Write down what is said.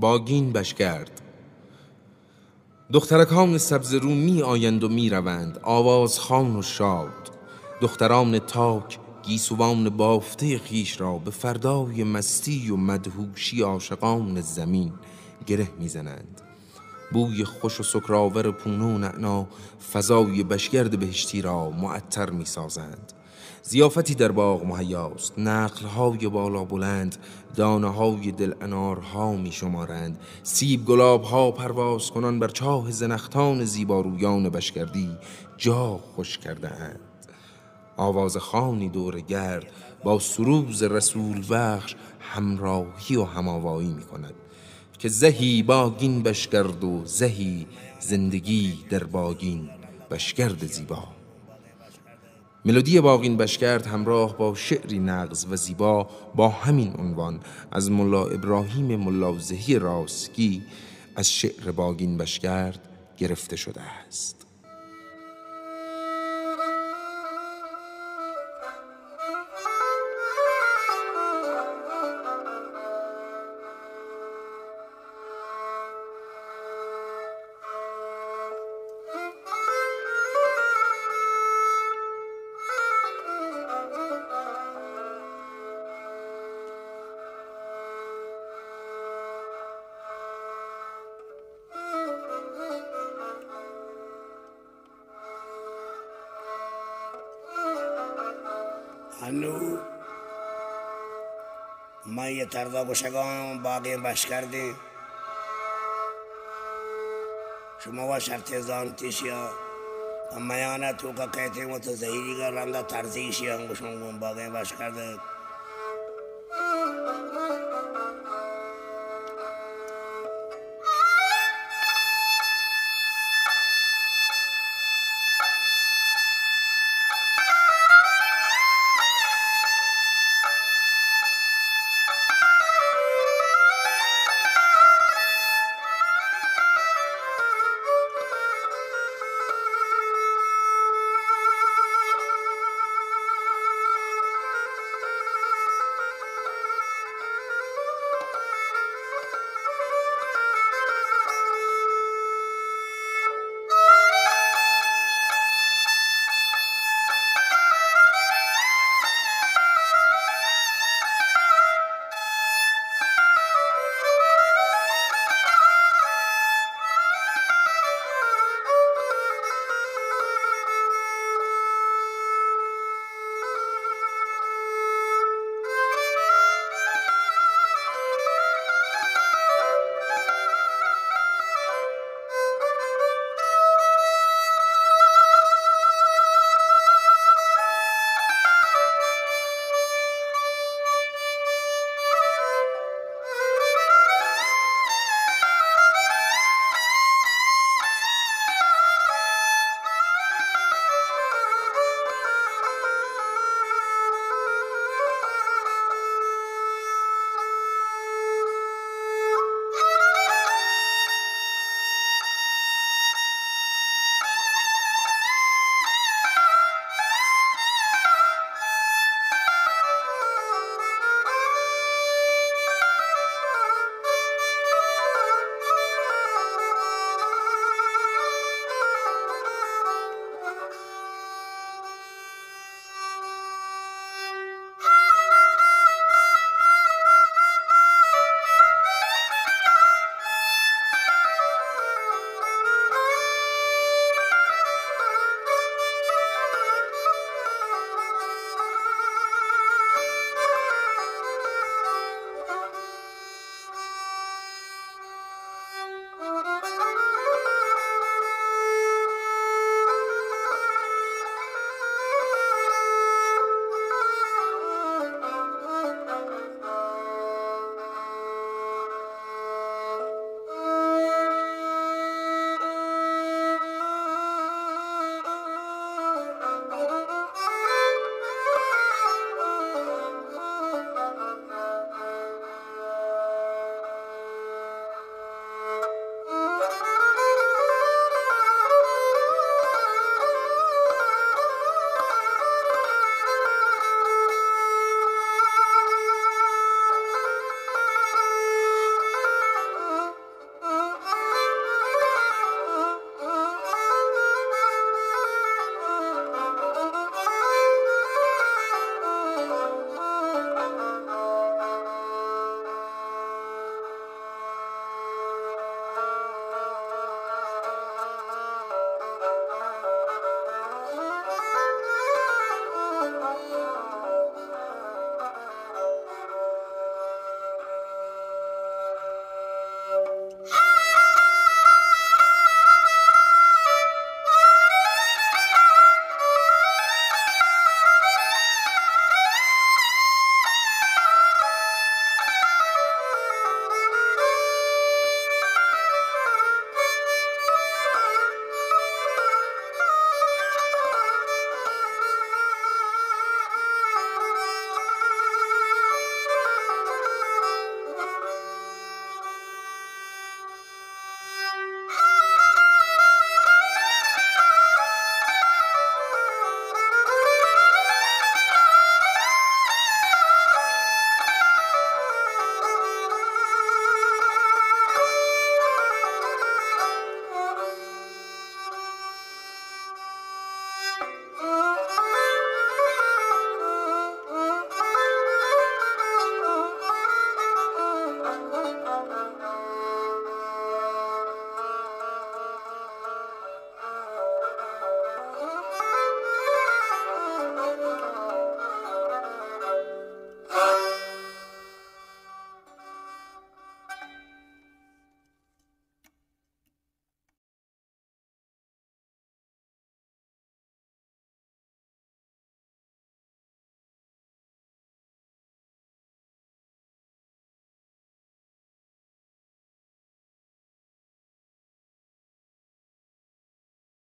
باگین بشگرد دخترکان سبز رو می‌آیند و می روند آوازخوان و شاد. دختران تاک گیسوان بافته خویش را به فردای مستی و مدهوشی عاشقان زمین گره می‌زنند بوی خوش و سکرآور پونه و نعنا فضای بشگرد بهشتی را معطر می سازند. ضیافتی در باغ مهیاست. نخلهای بالا بلند دانه های دل انارها می شمارند سیب گلاب ها پرواز کنان بر چاه زنخدان زیبارویان بشگردی جا خوش کرده اند آواز خوانی دور گرد با سروز رسول بخش همراهی و هماوایی می کند که زهی باگین بشگرد و زهی زندگی در باگین بشگرد زیبا. ملودی باغین بشگرد همراه با شعری نغز و زیبا با همین عنوان. از ملا ابراهیم ملاوزهی راسکی از شعر باگین بشگرد گرفته شده است. هنو ما یه تردا گوشگان باقی بش کردیم شما و شرط زان تیشیا اما تو که قیتی متزهیری که رنده ترزیشی هم گوشنگون باقی بش کرده